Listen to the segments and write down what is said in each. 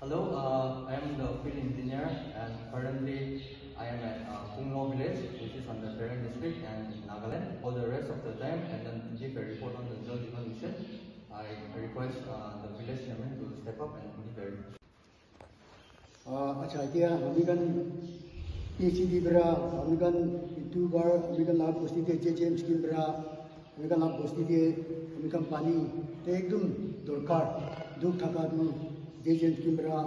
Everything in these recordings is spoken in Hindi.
Hello, uh, I am the field engineer and currently I am at uh, Pungmo village which is on the Peren district and in Nagaland. For the rest of the time and then to give a report on the Jal Jeevan mission, I request uh, the village chairman to step up and give a report. Uh, अच्छा क्या अमेरिकन पीएचडी बरा अमेरिकन टू बार अमेरिकन लाभ बस्ती थे जे जेम्स स्कीम बरा अमेरिकन लाभ बस्ती थे अमेरिकन पानी ते एकदम दरकार दुख थका दु जे जेम्स स्कीम बरा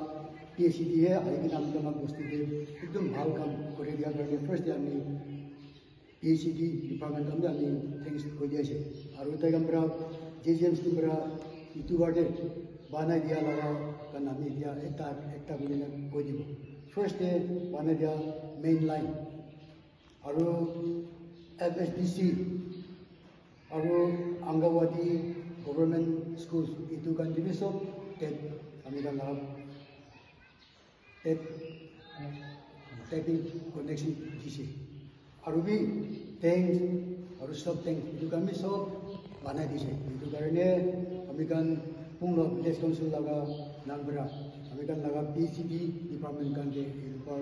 पीएचडी है अमेरिकन अमेरिकन लाभ बस्ती थे एकदम भाल काम करे दिया करने फ़र्स्ट यार ने पीएचडी डिपार्टमेंट हम जाने थैंक्स को दिया छे और उतना कम बरा जे बरा टू बार दे बाना दिया लगा kan ami dia ekta ekta kuri na koi dibo first day bana dia government schools itu kan jenis sop tet kami kan lah tet tetting connection GC arubi tank arus sop tank itu kami sop mana di sini itu karena kami kan pung lo village council laga nagbera kami kan laga PCD department kan de itu par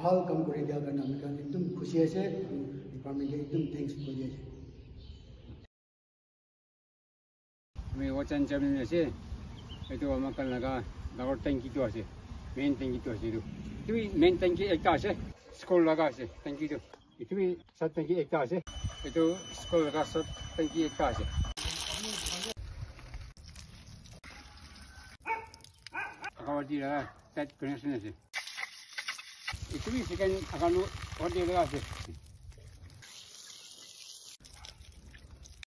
hal kam kuri dia kan kami kan itu khusyeh sih department kan itu thanks kuri dia sih 미 오찬 점이면서 에도 아마 깔나가 나로 땡기도 하세 메인 땡기도 하세요 이미 메인 땡기 액다 하세 스콜 나가세 땡기도 이미 사 땡기 액다 하세 에도 스콜 나가서 땡기 액다 하세 아가와디라 딱 그랬으면서 이미 시간 아가노 어디에 가세